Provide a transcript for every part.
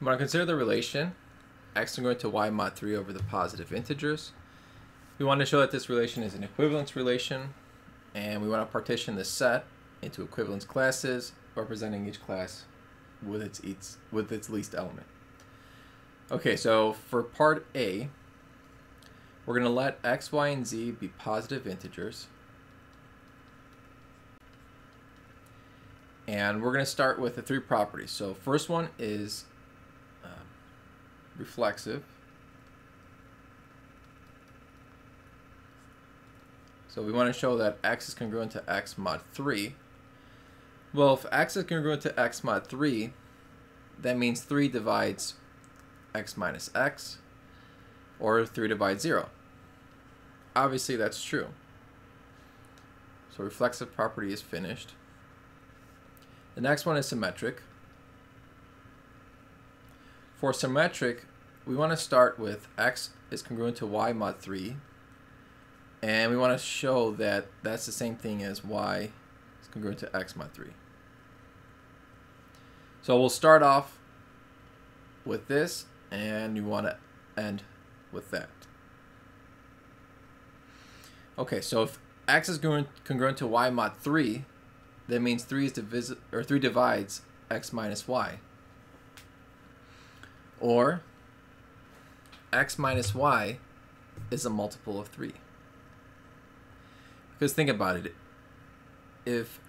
Want to consider the relation x going to y mod 3 over the positive integers. We want to show that this relation is an equivalence relation, and we want to partition the set into equivalence classes, representing each class with its, its, with its least element. Okay, so for part A, we're going to let x, y, and z be positive integers. And we're going to start with the three properties. So first one is reflexive. So we want to show that x is congruent to x mod 3. Well, if x is congruent to x mod 3, that means 3 divides x minus x, or 3 divides 0. Obviously, that's true. So reflexive property is finished. The next one is symmetric. For symmetric, we want to start with x is congruent to y mod 3. And we want to show that that's the same thing as y is congruent to x mod 3. So we'll start off with this, and you want to end with that. Okay, so if x is congruent to y mod 3, that means 3 is divisible or 3 divides x minus y. Or x minus y is a multiple of 3. Because think about it. If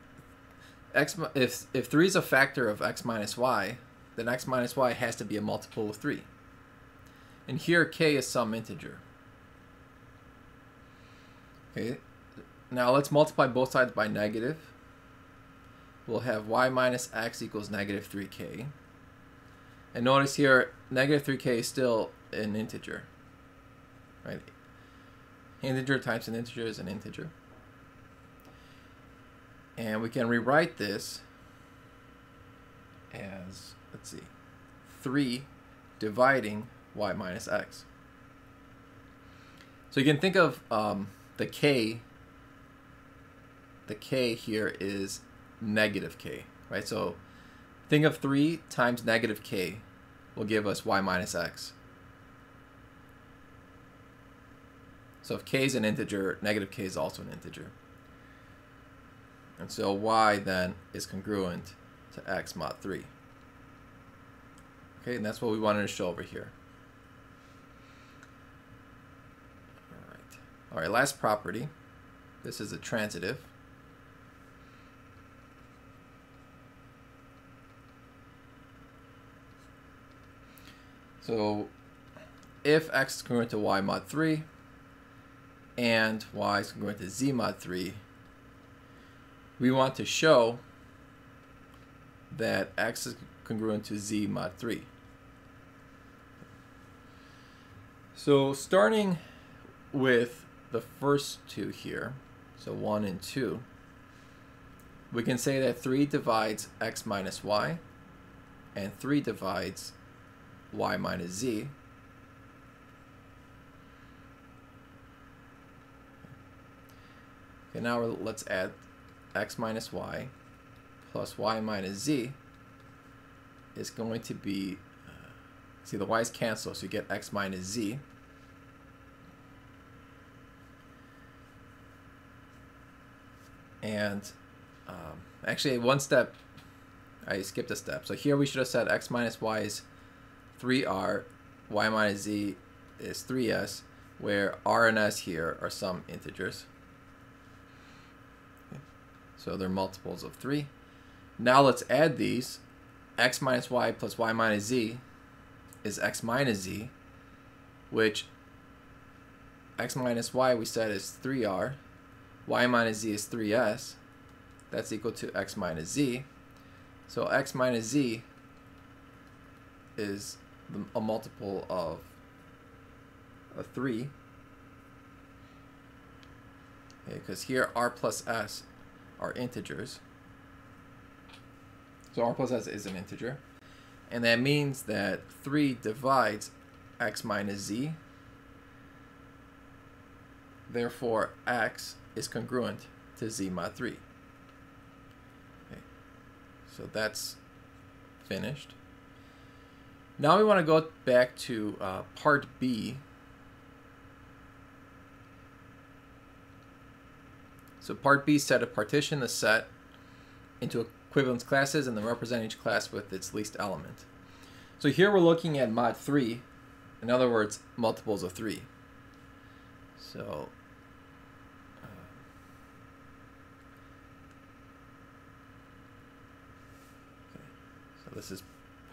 x if if 3 is a factor of x minus y, then x minus y has to be a multiple of 3. And here k is some integer. Okay. Now let's multiply both sides by negative. We'll have y minus x equals negative 3k. And notice here, negative 3k is still an integer, right? Integer times an integer is an integer. And we can rewrite this as, let's see, 3 dividing y minus x. So you can think of um, the k, the k here is negative k, right? So think of 3 times negative k will give us y minus x. So if k is an integer, negative k is also an integer. And so y then is congruent to x mod 3. Okay, and that's what we wanted to show over here. All right. All right, last property. This is a transitive. So if x is congruent to y mod 3 and y is congruent to z mod 3, we want to show that x is congruent to z mod 3. So starting with the first two here, so 1 and 2, we can say that 3 divides x minus y, and 3 divides y minus z. Okay, now let's add x minus y plus y minus z is going to be, uh, see the y's cancel, so you get x minus z. And um, actually one step, I skipped a step. So here we should have said x minus y is 3r, y minus z is 3s, where r and s here are some integers. So they're multiples of 3. Now let's add these. x minus y plus y minus z is x minus z, which x minus y we said is 3r, y minus z is 3s. That's equal to x minus z. So x minus z is a multiple of a 3. Because okay, here r plus s are integers. So r plus s is an integer. And that means that 3 divides x minus z. Therefore, x is congruent to z mod 3. Okay. So that's finished. Now we want to go back to uh, part B. So part B set to partition the set into equivalence classes and then represent each class with its least element. So here we're looking at mod 3, in other words, multiples of 3. So uh, So this is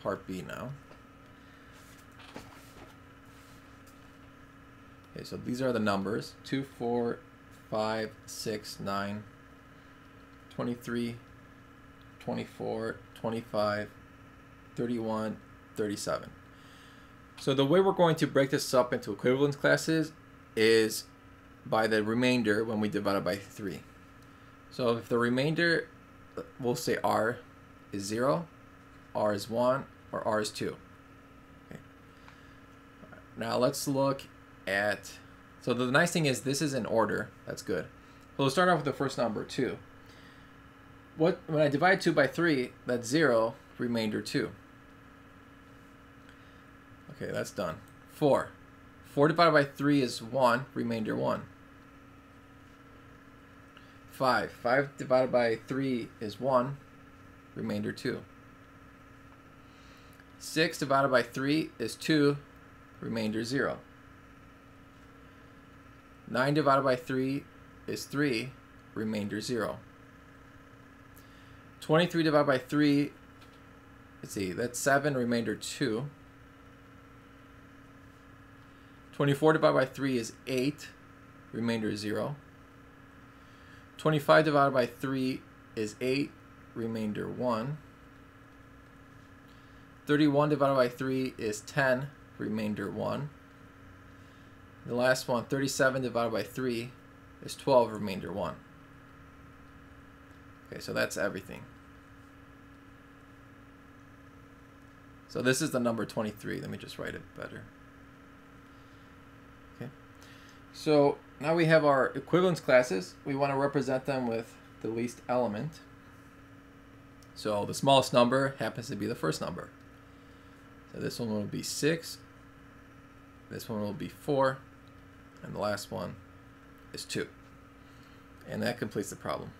part B now. Okay, so these are the numbers 2, 4, 5, 6, 9, 23, 24, 25, 31, 37. So the way we're going to break this up into equivalence classes is by the remainder when we divide it by 3. So if the remainder, we'll say r is 0, r is 1, or r is 2. Okay. Now let's look at, so the nice thing is this is in order, that's good. So we'll start off with the first number, 2. What When I divide 2 by 3, that's 0, remainder 2. Okay, that's done. 4. 4 divided by 3 is 1, remainder 1. 5. 5 divided by 3 is 1, remainder 2. 6 divided by 3 is 2, remainder 0. 9 divided by 3 is 3, remainder 0. 23 divided by 3, let's see, that's 7, remainder 2. 24 divided by 3 is 8, remainder 0. 25 divided by 3 is 8, remainder 1. 31 divided by 3 is 10, remainder 1. The last one, 37 divided by 3 is 12, remainder 1. Okay, so that's everything. So this is the number 23. Let me just write it better. Okay. So now we have our equivalence classes. We want to represent them with the least element. So the smallest number happens to be the first number. So this one will be 6. This one will be 4. And the last one is 2. And that completes the problem.